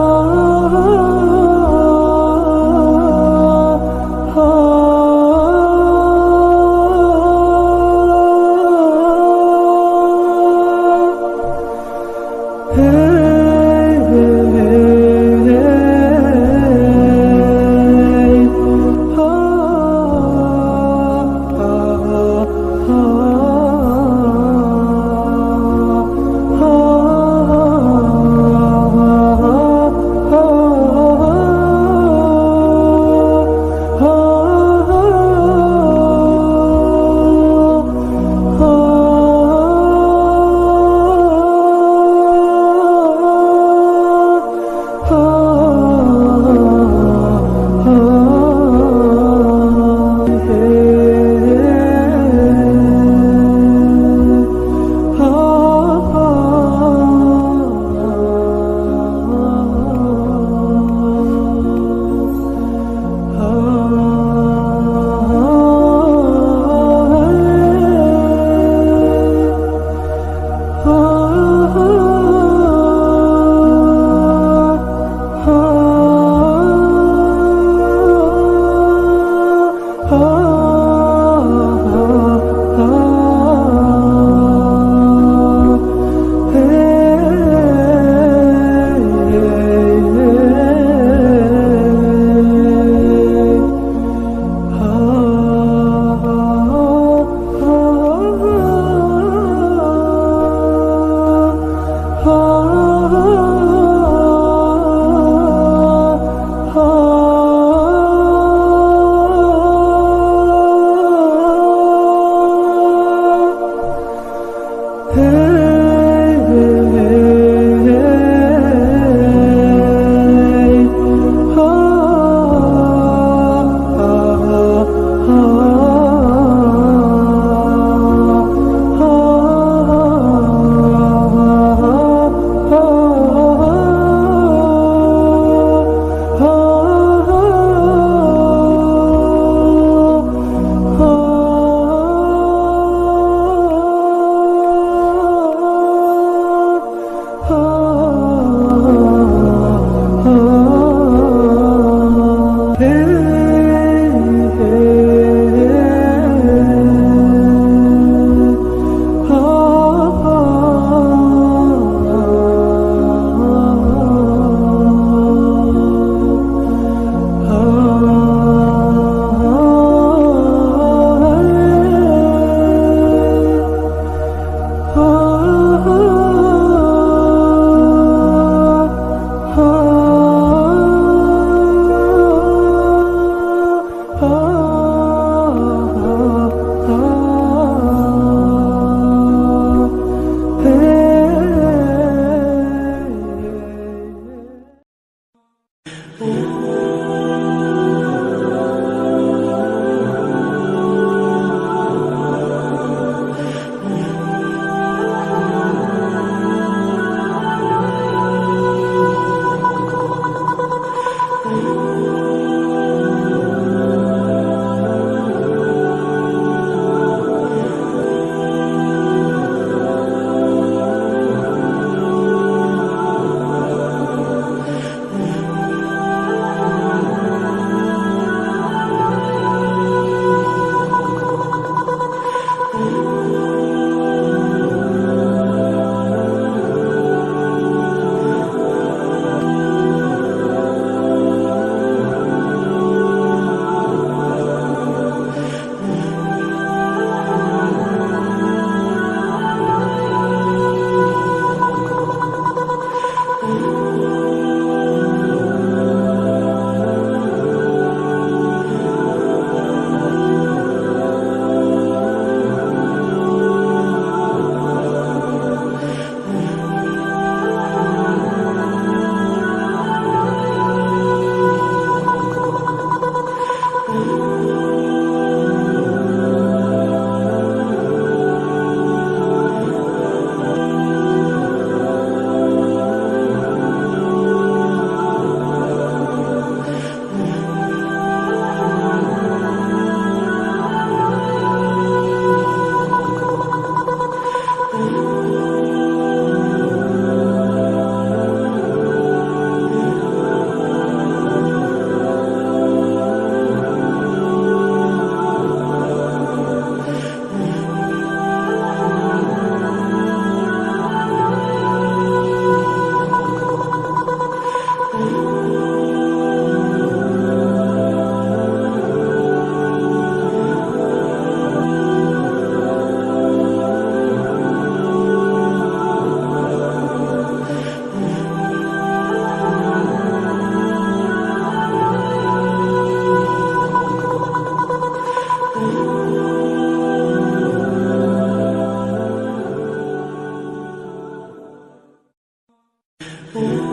Oh.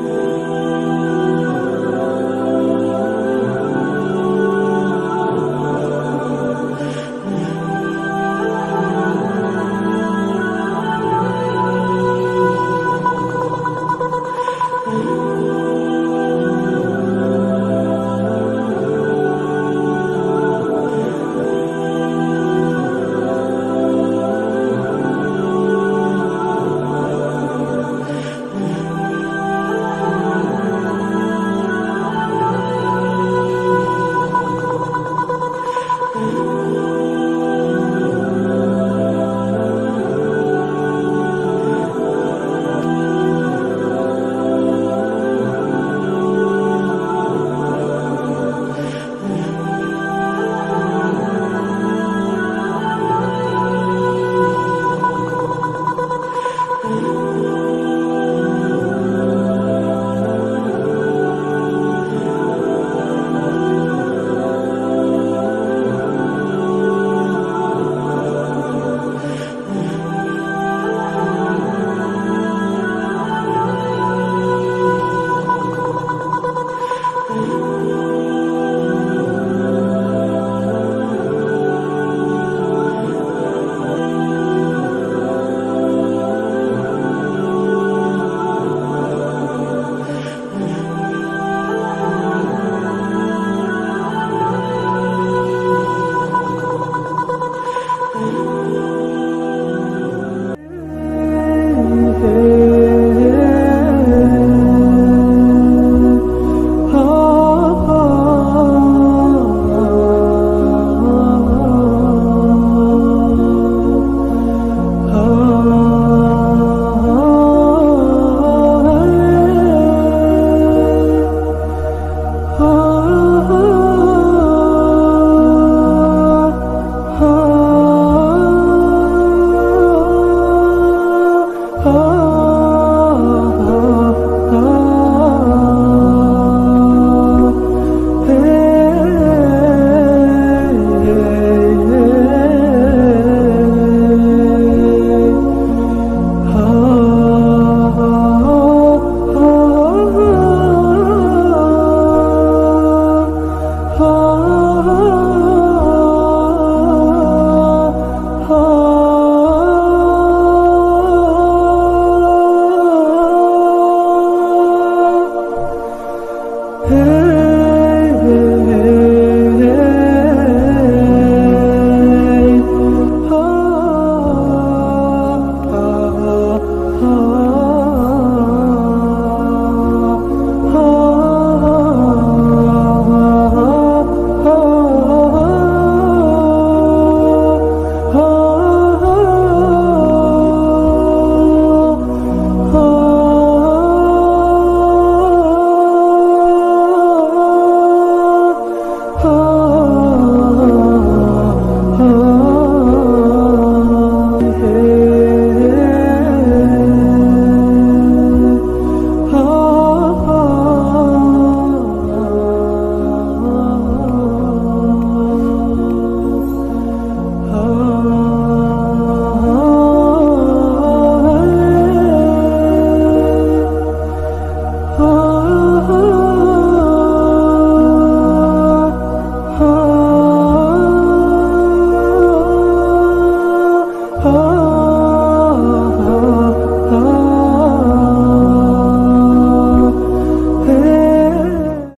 Oh